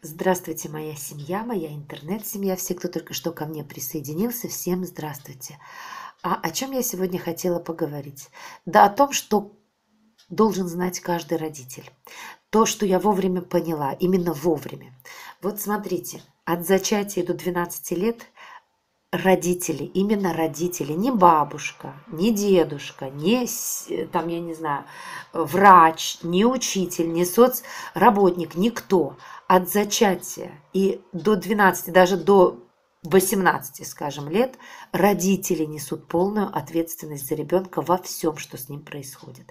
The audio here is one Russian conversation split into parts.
Здравствуйте, моя семья, моя интернет-семья, все, кто только что ко мне присоединился, всем здравствуйте. А о чем я сегодня хотела поговорить? Да о том, что должен знать каждый родитель. То, что я вовремя поняла, именно вовремя. Вот смотрите, от зачатия до 12 лет родители, именно родители, не бабушка, не дедушка, не, там, я не знаю, врач, не учитель, не соцработник, никто. От зачатия и до 12, даже до 18, скажем, лет родители несут полную ответственность за ребенка во всем, что с ним происходит.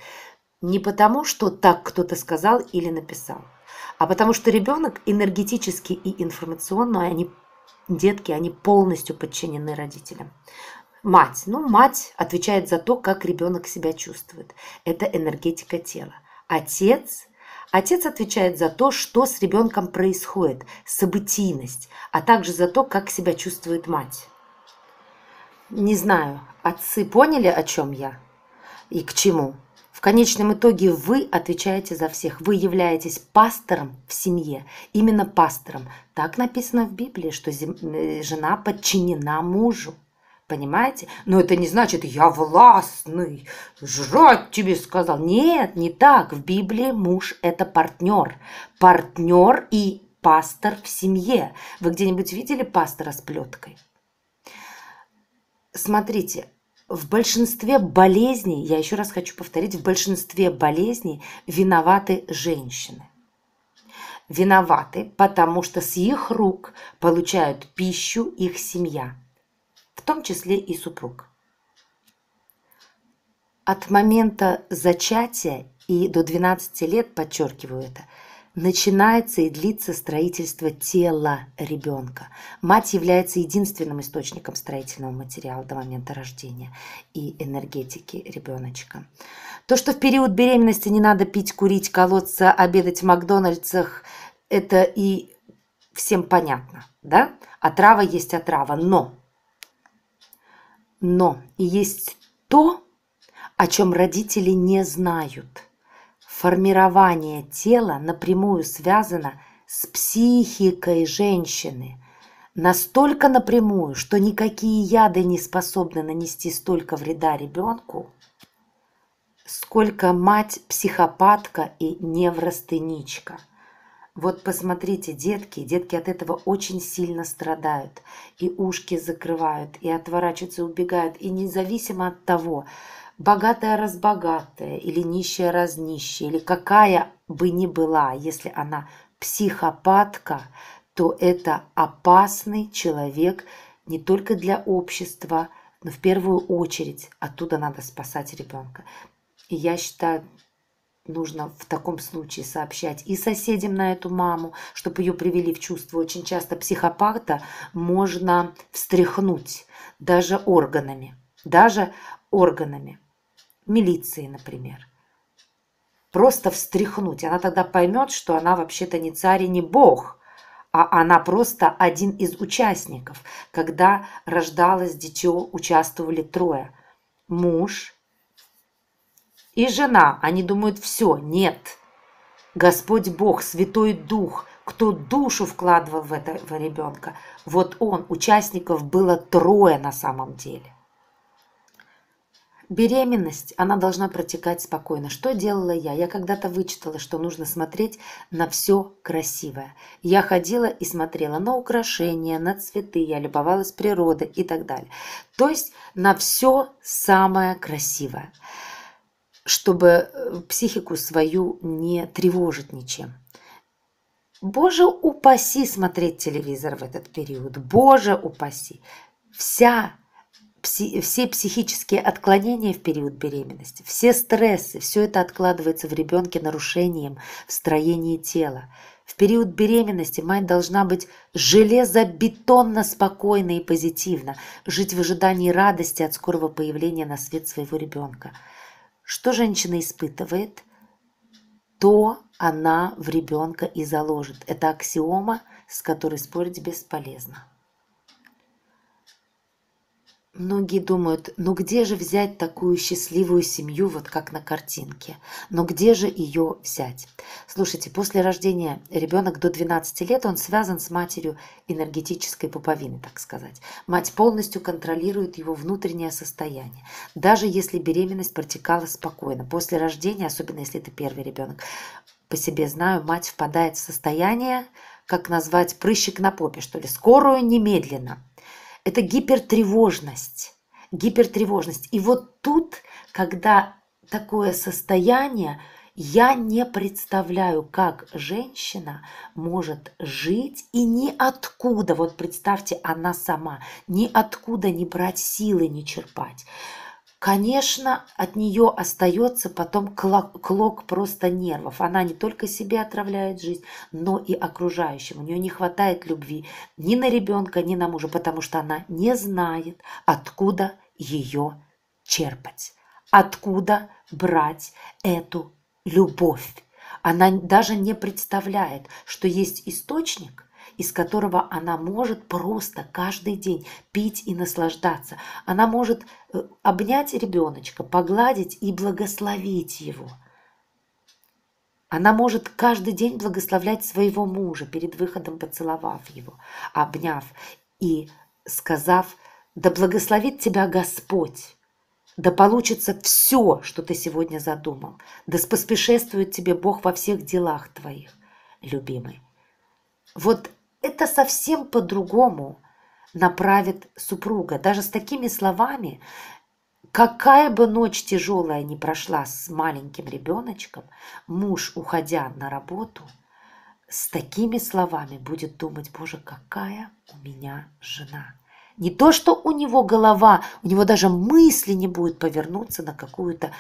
Не потому, что так кто-то сказал или написал, а потому что ребенок энергетически и информационно, они детки, они полностью подчинены родителям. Мать. Ну, мать отвечает за то, как ребенок себя чувствует. Это энергетика тела. Отец. Отец отвечает за то, что с ребенком происходит, событийность, а также за то, как себя чувствует мать. Не знаю, отцы поняли, о чем я и к чему? В конечном итоге вы отвечаете за всех. Вы являетесь пастором в семье. Именно пастором. Так написано в Библии, что э, жена подчинена мужу. Понимаете? Но это не значит, я властный, жрать тебе сказал. Нет, не так. В Библии муж – это партнер. Партнер и пастор в семье. Вы где-нибудь видели пастора с плеткой? Смотрите, в большинстве болезней, я еще раз хочу повторить, в большинстве болезней виноваты женщины. Виноваты, потому что с их рук получают пищу их семья, в том числе и супруг. От момента зачатия и до 12 лет, подчеркиваю это, начинается и длится строительство тела ребенка. Мать является единственным источником строительного материала до момента рождения и энергетики ребеночка. То, что в период беременности не надо пить, курить, колоться, обедать в Макдональдсах, это и всем понятно, да? Отрава есть отрава, но, но есть то, о чем родители не знают – формирование тела напрямую связано с психикой женщины. Настолько напрямую, что никакие яды не способны нанести столько вреда ребенку, сколько мать психопатка и неврастеничка. Вот посмотрите, детки, детки от этого очень сильно страдают. И ушки закрывают, и отворачиваются, убегают. И независимо от того, богатая разбогатая или нищая разнищая, или какая бы ни была, если она психопатка, то это опасный человек не только для общества, но в первую очередь оттуда надо спасать ребенка. И я считаю, нужно в таком случае сообщать и соседям на эту маму, чтобы ее привели в чувство. Очень часто психопата можно встряхнуть даже органами, даже органами милиции, например. Просто встряхнуть. Она тогда поймет, что она вообще-то не царь и не бог, а она просто один из участников. Когда рождалось дитё, участвовали трое. Муж и жена. Они думают, все, нет. Господь Бог, Святой Дух, кто душу вкладывал в этого ребенка. Вот он, участников было трое на самом деле. Беременность, она должна протекать спокойно. Что делала я? Я когда-то вычитала, что нужно смотреть на все красивое. Я ходила и смотрела на украшения, на цветы, я любовалась природой и так далее. То есть на все самое красивое, чтобы э, психику свою не тревожить ничем. Боже упаси смотреть телевизор в этот период. Боже упаси. Вся пси, все психические отклонения в период беременности, все стрессы, все это откладывается в ребенке нарушением в строении тела. В период беременности мать должна быть железобетонно спокойна и позитивна, жить в ожидании радости от скорого появления на свет своего ребенка. Что женщина испытывает? То она в ребенка и заложит. Это аксиома, с которой спорить бесполезно. Многие думают, ну где же взять такую счастливую семью, вот как на картинке? Но где же ее взять? Слушайте, после рождения ребенок до 12 лет, он связан с матерью энергетической пуповины, так сказать. Мать полностью контролирует его внутреннее состояние. Даже если беременность протекала спокойно. После рождения, особенно если это первый ребенок, по себе знаю, мать впадает в состояние, как назвать, прыщик на попе, что ли, скорую немедленно – это гипертревожность. Гипертревожность. И вот тут, когда такое состояние, я не представляю, как женщина может жить и ниоткуда, вот представьте, она сама, ниоткуда не брать силы, не черпать. Конечно, от нее остается потом клок, просто нервов. Она не только себе отравляет жизнь, но и окружающим. У нее не хватает любви ни на ребенка, ни на мужа, потому что она не знает, откуда ее черпать, откуда брать эту любовь. Она даже не представляет, что есть источник, из которого она может просто каждый день пить и наслаждаться. Она может э, обнять ребеночка, погладить и благословить его. Она может каждый день благословлять своего мужа, перед выходом поцеловав его, обняв и сказав, да благословит тебя Господь. Да получится все, что ты сегодня задумал. Да споспешествует тебе Бог во всех делах твоих, любимый. Вот это совсем по-другому направит супруга. Даже с такими словами, какая бы ночь тяжелая ни прошла с маленьким ребеночком, муж, уходя на работу, с такими словами будет думать, боже, какая у меня жена. Не то, что у него голова, у него даже мысли не будет повернуться на какую-то,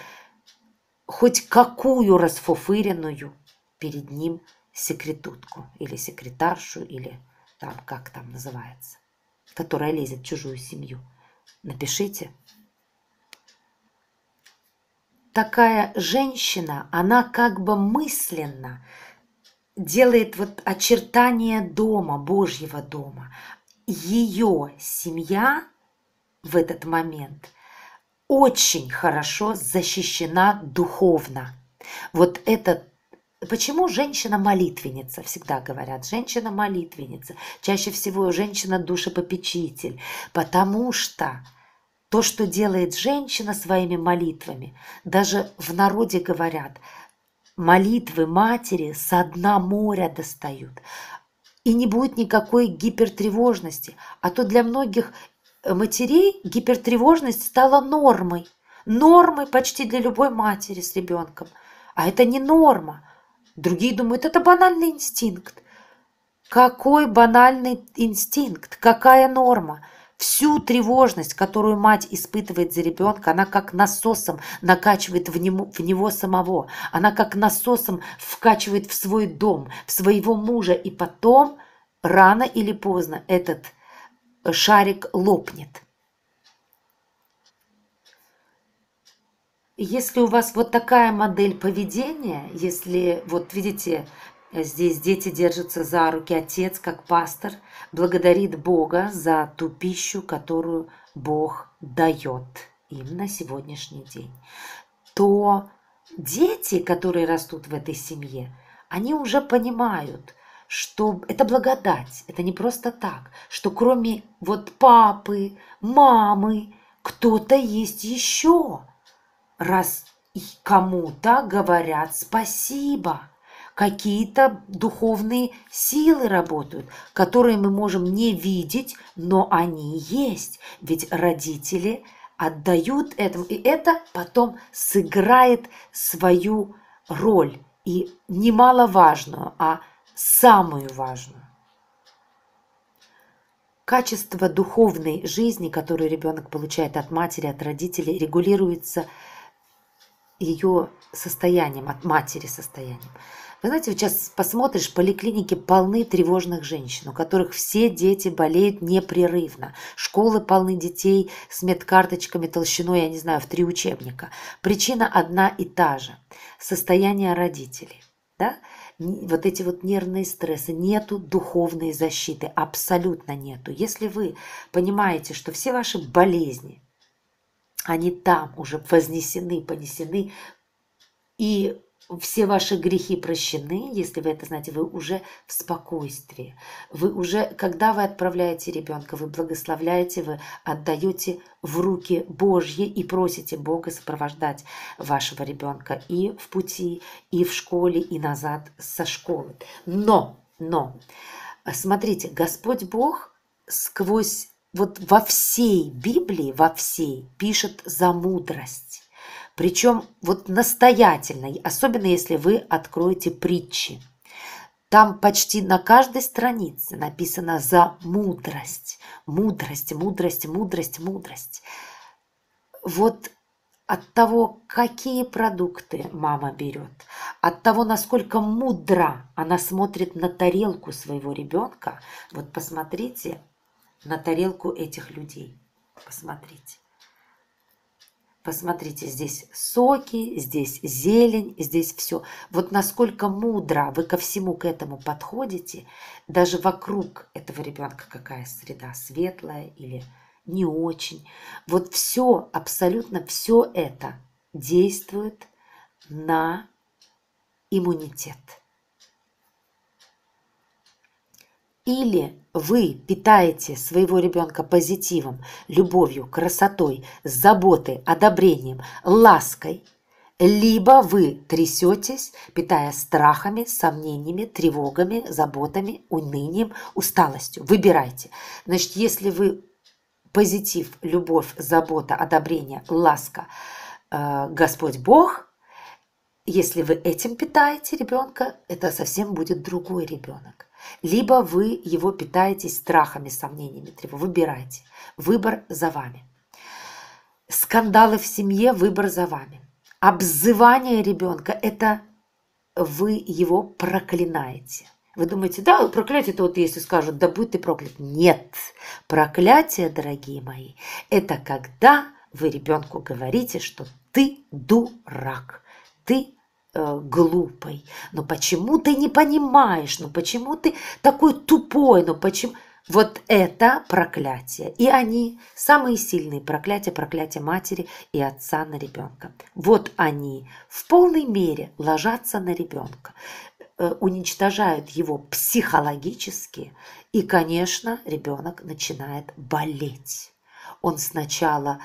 хоть какую расфуфыренную перед ним секретутку или секретаршу, или там, как там называется, которая лезет в чужую семью. Напишите. Такая женщина, она как бы мысленно делает вот очертания дома, Божьего дома. Ее семья в этот момент очень хорошо защищена духовно. Вот этот Почему женщина-молитвенница, всегда говорят, женщина-молитвенница, чаще всего женщина-душепопечитель, потому что то, что делает женщина своими молитвами, даже в народе говорят, молитвы матери со дна моря достают. И не будет никакой гипертревожности. А то для многих матерей гипертревожность стала нормой. Нормой почти для любой матери с ребенком. А это не норма. Другие думают, это банальный инстинкт. Какой банальный инстинкт? Какая норма? Всю тревожность, которую мать испытывает за ребенка, она как насосом накачивает в него, в него самого. Она как насосом вкачивает в свой дом, в своего мужа. И потом, рано или поздно, этот шарик лопнет. Если у вас вот такая модель поведения, если вот видите, здесь дети держатся за руки, отец как пастор благодарит Бога за ту пищу, которую Бог дает им на сегодняшний день, то дети, которые растут в этой семье, они уже понимают, что это благодать, это не просто так, что кроме вот папы, мамы, кто-то есть еще – раз кому-то говорят спасибо. Какие-то духовные силы работают, которые мы можем не видеть, но они есть. Ведь родители отдают этому, и это потом сыграет свою роль, и немаловажную, а самую важную. Качество духовной жизни, которую ребенок получает от матери, от родителей, регулируется ее состоянием, от матери состоянием. Вы знаете, вот сейчас посмотришь, поликлиники полны тревожных женщин, у которых все дети болеют непрерывно. Школы полны детей с медкарточками толщиной, я не знаю, в три учебника. Причина одна и та же – состояние родителей. Да? вот эти вот нервные стрессы, нету духовной защиты, абсолютно нету. Если вы понимаете, что все ваши болезни, они там уже вознесены, понесены, и все ваши грехи прощены, если вы это знаете, вы уже в спокойствии. Вы уже, когда вы отправляете ребенка, вы благословляете, вы отдаете в руки Божьи и просите Бога сопровождать вашего ребенка и в пути, и в школе, и назад со школы. Но, но, смотрите, Господь Бог сквозь вот во всей Библии, во всей пишет за мудрость. Причем вот настоятельно, особенно если вы откроете притчи. Там почти на каждой странице написано за мудрость. Мудрость, мудрость, мудрость, мудрость. Вот от того, какие продукты мама берет, от того, насколько мудро она смотрит на тарелку своего ребенка, вот посмотрите на тарелку этих людей. Посмотрите. Посмотрите, здесь соки, здесь зелень, здесь все. Вот насколько мудро вы ко всему к этому подходите, даже вокруг этого ребенка какая среда, светлая или не очень. Вот все, абсолютно все это действует на иммунитет. Или вы питаете своего ребенка позитивом, любовью, красотой, заботой, одобрением, лаской, либо вы трясетесь, питая страхами, сомнениями, тревогами, заботами, унынием, усталостью. Выбирайте. Значит, если вы позитив, любовь, забота, одобрение, ласка, э, Господь Бог, если вы этим питаете ребенка, это совсем будет другой ребенок либо вы его питаетесь страхами, сомнениями, тревогой. Выбирайте. Выбор за вами. Скандалы в семье – выбор за вами. Обзывание ребенка – это вы его проклинаете. Вы думаете, да, проклятие это вот если скажут, да будь ты проклят. Нет, проклятие, дорогие мои, это когда вы ребенку говорите, что ты дурак, ты э, глупой. Но почему ты не понимаешь? Ну почему ты такой тупой? Ну почему? Вот это проклятие. И они самые сильные проклятия, проклятия матери и отца на ребенка. Вот они в полной мере ложатся на ребенка, э, уничтожают его психологически. И, конечно, ребенок начинает болеть. Он сначала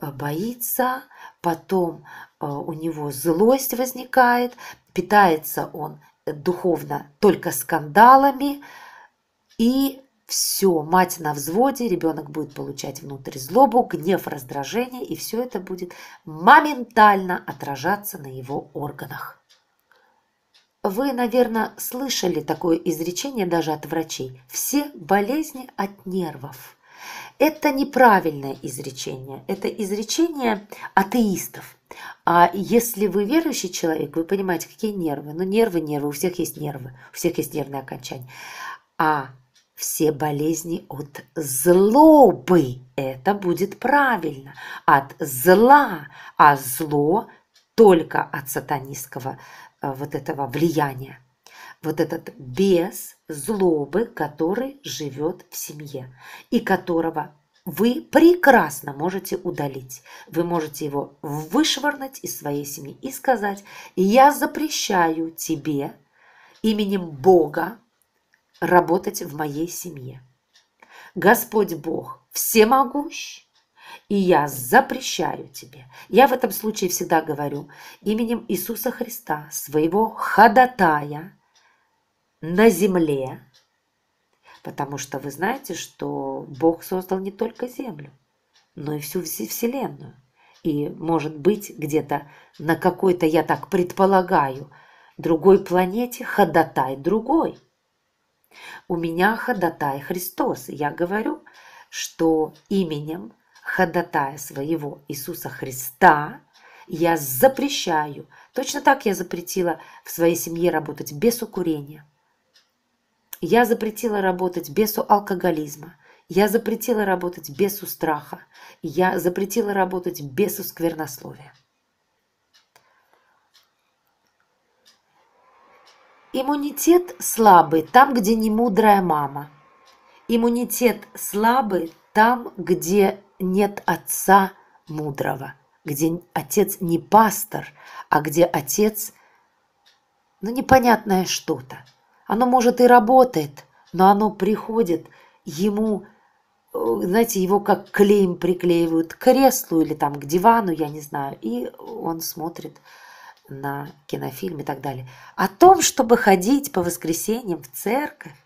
э, боится, потом у него злость возникает, питается он духовно только скандалами, и все, мать на взводе, ребенок будет получать внутрь злобу, гнев, раздражение, и все это будет моментально отражаться на его органах. Вы, наверное, слышали такое изречение даже от врачей. Все болезни от нервов. Это неправильное изречение, это изречение атеистов. А если вы верующий человек, вы понимаете, какие нервы. Ну, нервы, нервы, у всех есть нервы, у всех есть нервные окончания. А все болезни от злобы. Это будет правильно. От зла. А зло только от сатанистского э, вот этого влияния вот этот без злобы, который живет в семье и которого вы прекрасно можете удалить. Вы можете его вышвырнуть из своей семьи и сказать, я запрещаю тебе именем Бога работать в моей семье. Господь Бог всемогущ, и я запрещаю тебе. Я в этом случае всегда говорю именем Иисуса Христа, своего ходатая, на земле, потому что вы знаете, что Бог создал не только землю, но и всю Вселенную. И, может быть, где-то на какой-то, я так предполагаю, другой планете ходатай другой. У меня ходатай Христос. Я говорю, что именем ходатая своего Иисуса Христа я запрещаю. Точно так я запретила в своей семье работать без укурения – я запретила работать бесу алкоголизма. Я запретила работать бесу страха. Я запретила работать бесу сквернословия. Иммунитет слабый там, где не мудрая мама. Иммунитет слабый там, где нет отца мудрого, где отец не пастор, а где отец, ну, непонятное что-то. Оно, может, и работает, но оно приходит ему, э, знаете, его как клеем приклеивают к креслу или там к дивану, я не знаю, и он смотрит на кинофильм и так далее. О том, чтобы ходить по воскресеньям в церковь,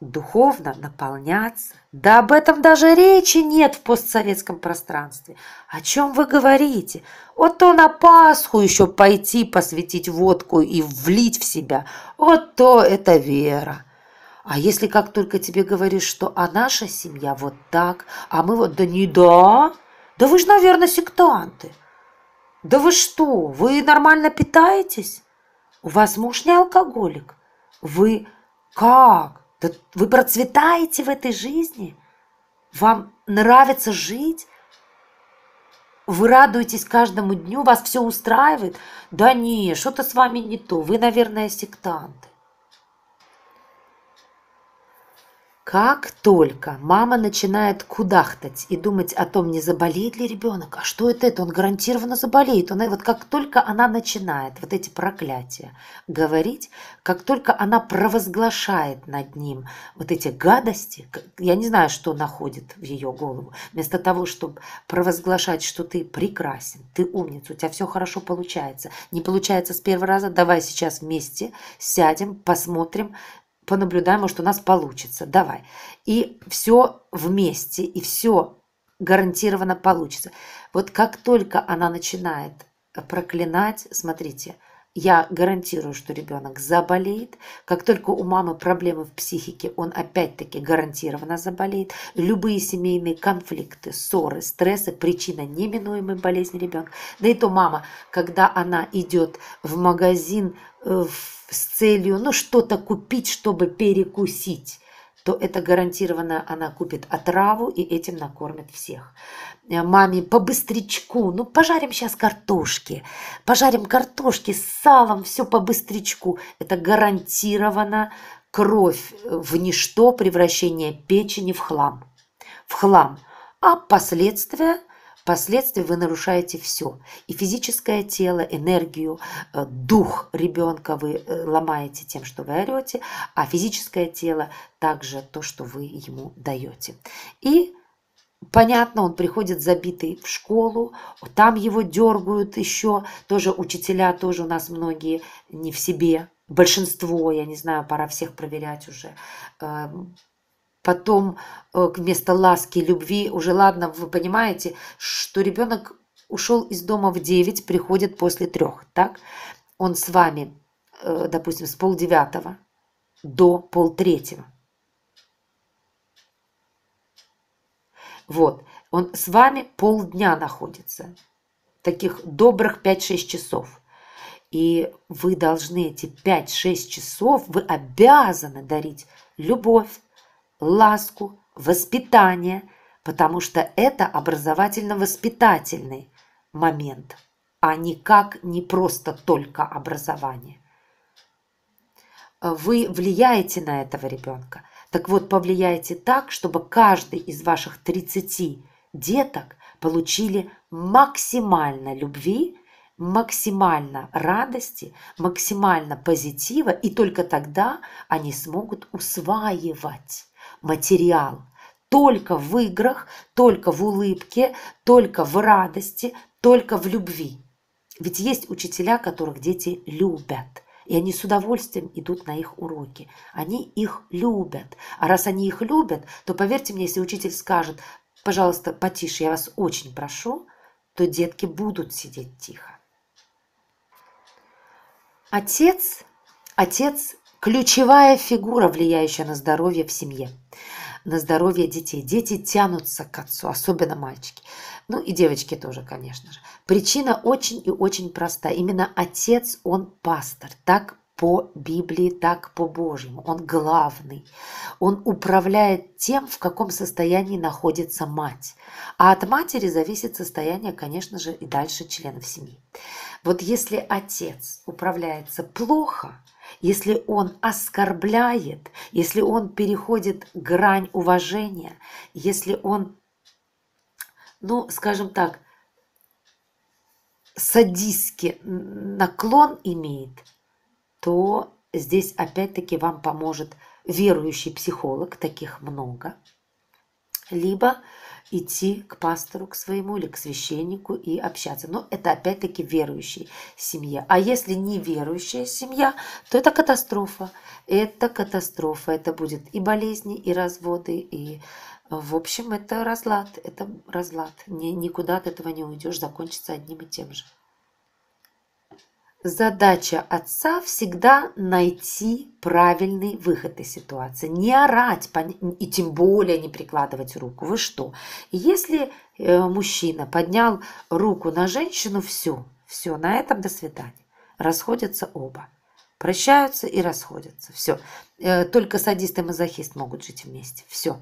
духовно наполняться. Да об этом даже речи нет в постсоветском пространстве. О чем вы говорите? Вот то на Пасху еще пойти посвятить водку и влить в себя. Вот то это вера. А если как только тебе говоришь, что а наша семья вот так, а мы вот да не да, да вы же, наверное, сектанты. Да вы что, вы нормально питаетесь? У вас муж не алкоголик? Вы как? Вы процветаете в этой жизни? Вам нравится жить? Вы радуетесь каждому дню, вас все устраивает? Да не, что-то с вами не то. Вы, наверное, сектанты. Как только мама начинает кудахтать и думать о том, не заболеет ли ребенок, а что это, это он гарантированно заболеет. Он, вот как только она начинает вот эти проклятия говорить, как только она провозглашает над ним вот эти гадости, я не знаю, что находит в ее голову, вместо того, чтобы провозглашать, что ты прекрасен, ты умница, у тебя все хорошо получается. Не получается с первого раза, давай сейчас вместе сядем, посмотрим, понаблюдаем, может, у нас получится. Давай. И все вместе, и все гарантированно получится. Вот как только она начинает проклинать, смотрите, я гарантирую, что ребенок заболеет. Как только у мамы проблемы в психике, он опять-таки гарантированно заболеет. Любые семейные конфликты, ссоры, стрессы – причина неминуемой болезни ребенка. Да и то мама, когда она идет в магазин, э, с целью, ну, что-то купить, чтобы перекусить, то это гарантированно она купит отраву и этим накормит всех. Э, маме по быстрячку, ну, пожарим сейчас картошки, пожарим картошки с салом, все по быстрячку. Это гарантированно кровь в ничто, превращение печени в хлам. В хлам. А последствия Впоследствии вы нарушаете все. И физическое тело, энергию, э, дух ребенка вы э, ломаете тем, что вы орете, а физическое тело также то, что вы ему даете. И Понятно, он приходит забитый в школу, там его дергают еще, тоже учителя, тоже у нас многие не в себе, большинство, я не знаю, пора всех проверять уже, эм, потом э, вместо ласки, любви, уже ладно, вы понимаете, что ребенок ушел из дома в 9, приходит после трех, так? Он с вами, э, допустим, с полдевятого до полтретьего. Вот, он с вами полдня находится, таких добрых 5-6 часов. И вы должны эти 5-6 часов, вы обязаны дарить любовь, ласку, воспитание, потому что это образовательно-воспитательный момент, а никак не просто только образование. Вы влияете на этого ребенка. Так вот, повлияйте так, чтобы каждый из ваших 30 деток получили максимально любви, максимально радости, максимально позитива, и только тогда они смогут усваивать материал. Только в играх, только в улыбке, только в радости, только в любви. Ведь есть учителя, которых дети любят. И они с удовольствием идут на их уроки. Они их любят. А раз они их любят, то поверьте мне, если учитель скажет, пожалуйста, потише, я вас очень прошу, то детки будут сидеть тихо. Отец, отец Ключевая фигура, влияющая на здоровье в семье, на здоровье детей. Дети тянутся к отцу, особенно мальчики. Ну и девочки тоже, конечно же. Причина очень и очень проста. Именно отец, он пастор. Так по Библии, так по Божьему. Он главный. Он управляет тем, в каком состоянии находится мать. А от матери зависит состояние, конечно же, и дальше членов семьи. Вот если отец управляется плохо – если он оскорбляет, если он переходит грань уважения, если он, ну, скажем так, садистский наклон имеет, то здесь опять-таки вам поможет верующий психолог, таких много, либо идти к пастору, к своему или к священнику и общаться. Но это опять-таки верующая семья. А если не верующая семья, то это катастрофа. Это катастрофа. Это будет и болезни, и разводы, и в общем, это разлад. Это разлад. Ни, никуда от этого не уйдешь, закончится одним и тем же. Задача отца всегда найти правильный выход из ситуации. Не орать и тем более не прикладывать руку. Вы что? Если э, мужчина поднял руку на женщину, все, все, на этом до свидания. Расходятся оба. Прощаются и расходятся. Все. Э, только садист и мазохист могут жить вместе. Все.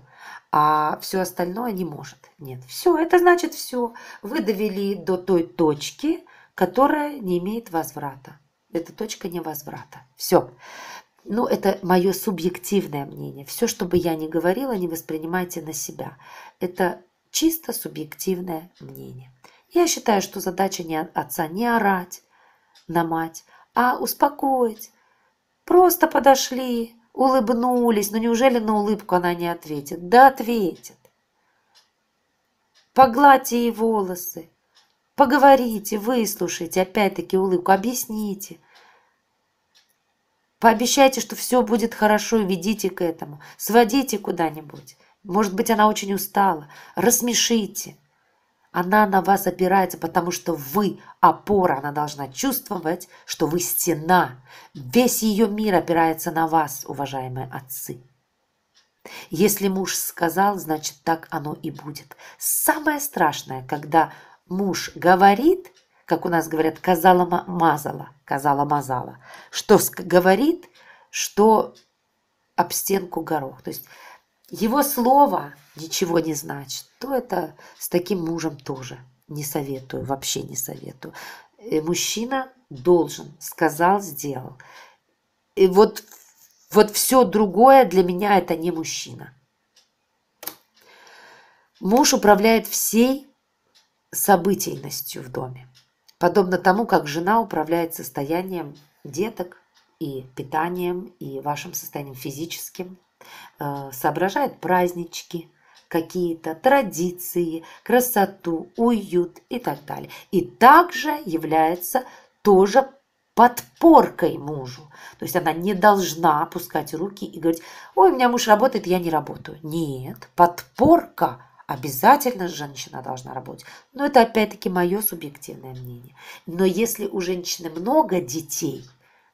А все остальное не может. Нет. Все. Это значит все. Вы довели до той точки, которая не имеет возврата. Это точка невозврата. Все. Ну, это мое субъективное мнение. Все, что бы я ни говорила, не воспринимайте на себя. Это чисто субъективное мнение. Я считаю, что задача не отца не орать на мать, а успокоить. Просто подошли, улыбнулись. Но неужели на улыбку она не ответит? Да, ответит. Погладьте ей волосы, Поговорите, выслушайте, опять-таки улыбку, объясните. Пообещайте, что все будет хорошо, ведите к этому. Сводите куда-нибудь. Может быть, она очень устала. Рассмешите. Она на вас опирается, потому что вы опора. Она должна чувствовать, что вы стена. Весь ее мир опирается на вас, уважаемые отцы. Если муж сказал, значит, так оно и будет. Самое страшное, когда муж говорит, как у нас говорят, казала мазала, казала мазала, что говорит, что об стенку горох. То есть его слово ничего не значит, то это с таким мужем тоже не советую, вообще не советую. И мужчина должен, сказал, сделал. И вот, вот все другое для меня это не мужчина. Муж управляет всей событийностью в доме. Подобно тому, как жена управляет состоянием деток и питанием, и вашим состоянием физическим, э, соображает празднички, какие-то традиции, красоту, уют и так далее. И также является тоже подпоркой мужу. То есть она не должна опускать руки и говорить, ой, у меня муж работает, я не работаю. Нет, подпорка Обязательно женщина должна работать. Но это опять-таки мое субъективное мнение. Но если у женщины много детей,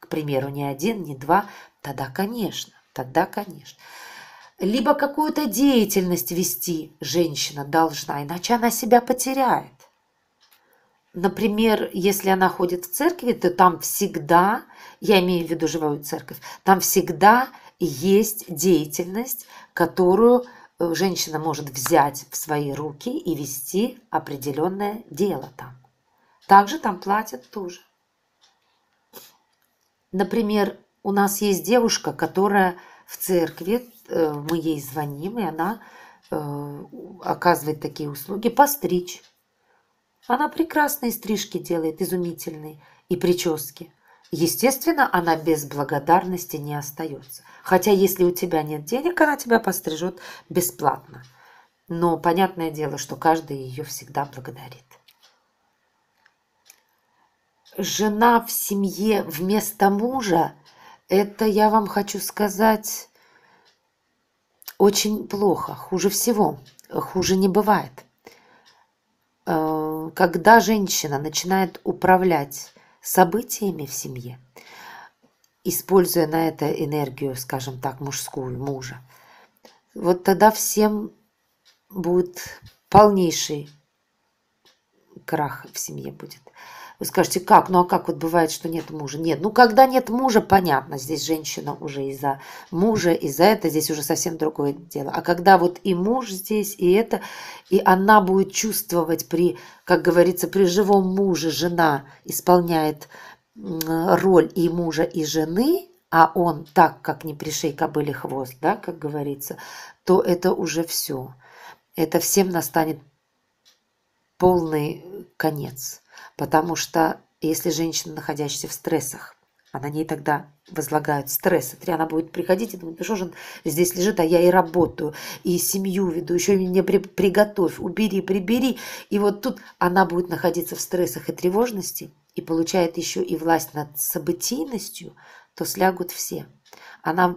к примеру, не один, не два, тогда, конечно, тогда, конечно. Либо какую-то деятельность вести женщина должна, иначе она себя потеряет. Например, если она ходит в церкви, то там всегда, я имею в виду живую церковь, там всегда есть деятельность, которую женщина может взять в свои руки и вести определенное дело там. Также там платят тоже. Например, у нас есть девушка, которая в церкви, э, мы ей звоним, и она э, оказывает такие услуги, постричь. Она прекрасные стрижки делает, изумительные, и прически. Естественно, она без благодарности не остается. Хотя, если у тебя нет денег, она тебя пострижет бесплатно. Но понятное дело, что каждый ее всегда благодарит. Жена в семье вместо мужа, это, я вам хочу сказать, очень плохо, хуже всего, хуже не бывает. Э, когда женщина начинает управлять событиями в семье, используя на это энергию, скажем так, мужскую, мужа, вот тогда всем будет полнейший крах в семье будет. Вы скажете, как? Ну а как вот бывает, что нет мужа? Нет, ну когда нет мужа, понятно, здесь женщина уже из-за мужа, из-за это, здесь уже совсем другое дело. А когда вот и муж здесь, и это, и она будет чувствовать при, как говорится, при живом муже жена исполняет роль и мужа, и жены, а он так, как не пришей кобыле хвост, да, как говорится, то это уже все. Это всем настанет полный конец. Потому что если женщина, находящаяся в стрессах, а на ней тогда возлагают стресс. Смотри, она будет приходить и думать, ну что же он здесь лежит, а я и работаю, и семью веду, еще мне при, приготовь, убери, прибери. И вот тут она будет находиться в стрессах и тревожности, и получает еще и власть над событийностью, то слягут все. Она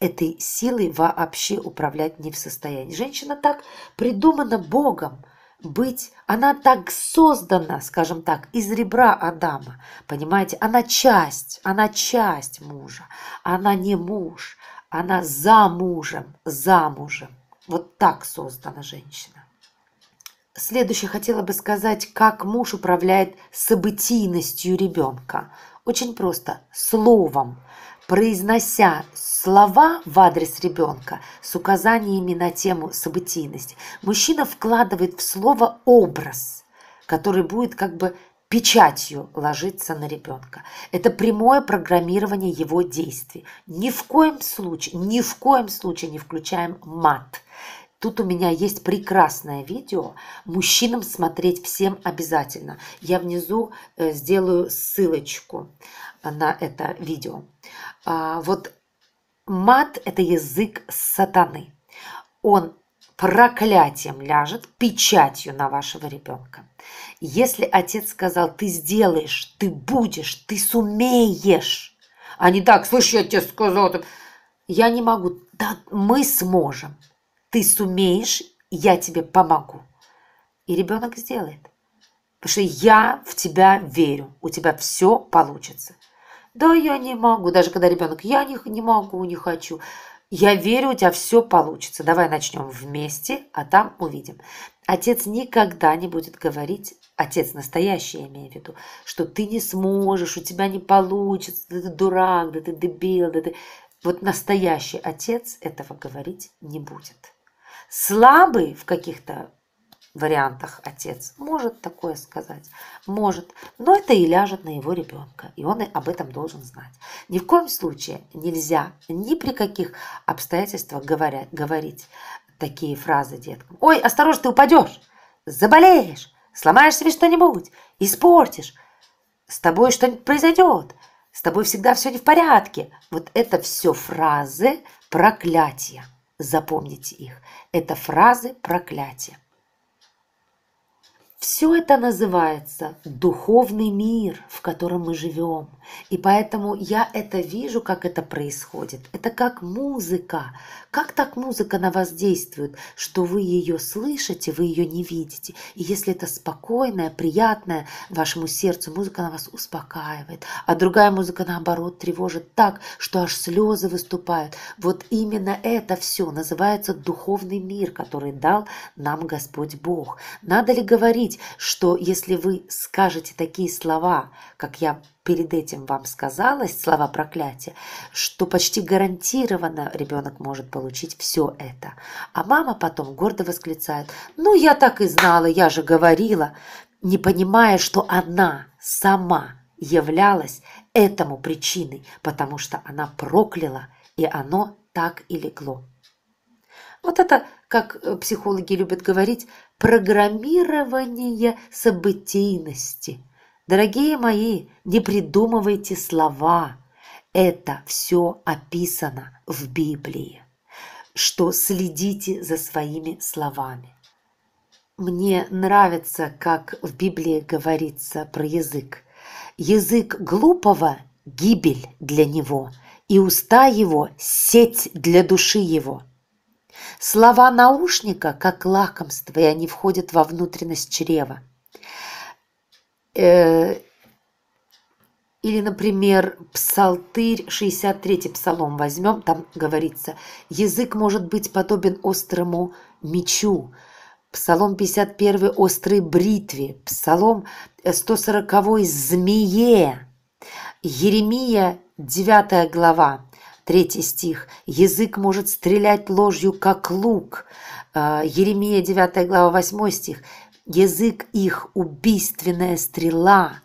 этой силой вообще управлять не в состоянии. Женщина так придумана Богом – быть, она так создана, скажем так, из ребра Адама, понимаете? Она часть, она часть мужа, она не муж, она за мужем, замужем. Вот так создана женщина. Следующее хотела бы сказать, как муж управляет событийностью ребенка. Очень просто, словом произнося слова в адрес ребенка с указаниями на тему событийности, мужчина вкладывает в слово образ, который будет как бы печатью ложиться на ребенка. Это прямое программирование его действий. Ни в коем случае, ни в коем случае не включаем мат. Тут у меня есть прекрасное видео. Мужчинам смотреть всем обязательно. Я внизу э, сделаю ссылочку на это видео. А, вот мат – это язык сатаны. Он проклятием ляжет, печатью на вашего ребенка. Если отец сказал, ты сделаешь, ты будешь, ты сумеешь, а не так, слышь, я тебе сказал, я не могу, да мы сможем, ты сумеешь, я тебе помогу. И ребенок сделает. Потому что я в тебя верю, у тебя все получится. Да, я не могу. Даже когда ребенок, я не, не могу, не хочу. Я верю, у тебя все получится. Давай начнем вместе, а там увидим. Отец никогда не будет говорить, отец настоящий, я имею в виду, что ты не сможешь, у тебя не получится, да ты дурак, да ты дебил, да ты... Вот настоящий отец этого говорить не будет. Слабый в каких-то вариантах отец может такое сказать, может, но это и ляжет на его ребенка, и он об этом должен знать. Ни в коем случае нельзя ни при каких обстоятельствах говоря, говорить такие фразы деткам. Ой, осторожно, ты упадешь, заболеешь, сломаешь себе что-нибудь, испортишь, с тобой что-нибудь произойдет, с тобой всегда все не в порядке. Вот это все фразы проклятия. Запомните их. Это фразы проклятия. Все это называется духовный мир, в котором мы живем. И поэтому я это вижу, как это происходит. Это как музыка. Как так музыка на вас действует, что вы ее слышите, вы ее не видите. И если это спокойная, приятная вашему сердцу, музыка на вас успокаивает. А другая музыка, наоборот, тревожит так, что аж слезы выступают. Вот именно это все называется духовный мир, который дал нам Господь Бог. Надо ли говорить, говорить, что если вы скажете такие слова, как я перед этим вам сказала, слова проклятия, что почти гарантированно ребенок может получить все это. А мама потом гордо восклицает, ну я так и знала, я же говорила, не понимая, что она сама являлась этому причиной, потому что она прокляла, и оно так и легло. Вот это, как э, психологи любят говорить, программирование событийности. Дорогие мои, не придумывайте слова. Это все описано в Библии, что следите за своими словами. Мне нравится, как в Библии говорится про язык. Язык глупого – гибель для него, и уста его – сеть для души его – Слова наушника как лакомство, и они входят во внутренность чрева. Э, или, например, псалтырь, 63-й псалом возьмем, там говорится, язык может быть подобен острому мечу, Псалом 51 острой бритве, Псалом 140 змее, Еремия 9 глава, Третий стих. «Язык может стрелять ложью, как лук». А, Еремия 9 глава 8 стих. «Язык их – убийственная стрела».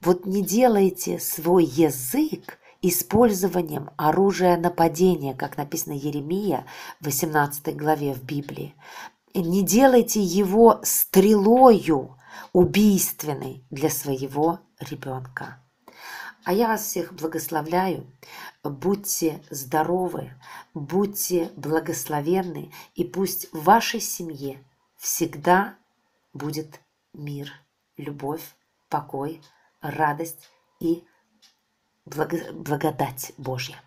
Вот не делайте свой язык использованием оружия нападения, как написано Еремия в 18 главе в Библии. Не делайте его стрелою убийственной для своего ребенка. А я вас всех благословляю. Будьте здоровы, будьте благословенны, и пусть в вашей семье всегда будет мир, любовь, покой, радость и благодать Божья.